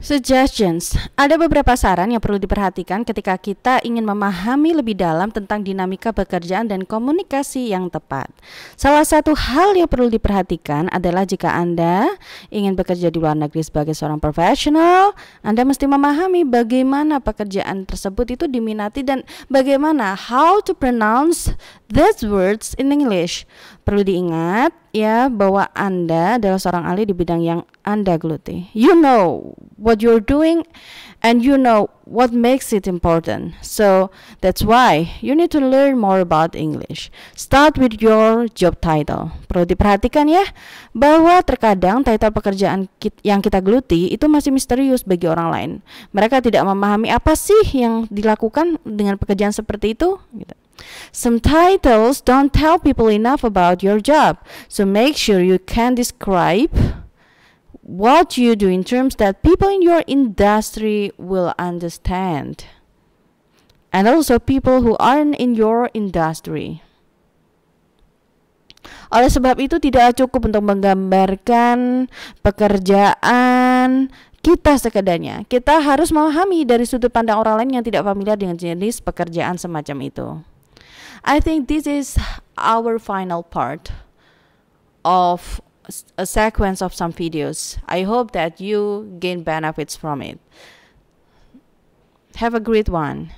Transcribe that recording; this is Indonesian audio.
Suggestions. Ada beberapa saran yang perlu diperhatikan ketika kita ingin memahami lebih dalam tentang dinamika pekerjaan dan komunikasi yang tepat. Salah satu hal yang perlu diperhatikan adalah jika Anda ingin bekerja di luar negeri sebagai seorang profesional, Anda mesti memahami bagaimana pekerjaan tersebut itu diminati dan bagaimana how to pronounce these words in English. Perlu diingat ya bahwa Anda adalah seorang ahli di bidang yang Anda geluti. You know what you're doing and you know what makes it important. So that's why you need to learn more about English. Start with your job title. Perlu diperhatikan ya bahwa terkadang title pekerjaan yang kita geluti itu masih misterius bagi orang lain. Mereka tidak memahami apa sih yang dilakukan dengan pekerjaan seperti itu gitu. Some titles don't tell people enough about your job, so make sure you can describe what you do in terms that people in your industry will understand. And also people who aren't in your industry. Oleh sebab itu tidak cukup untuk menggambarkan pekerjaan kita sekedarnya. Kita harus memahami dari sudut pandang orang lain yang tidak familiar dengan jenis pekerjaan semacam itu. I think this is our final part of a sequence of some videos. I hope that you gain benefits from it. Have a great one.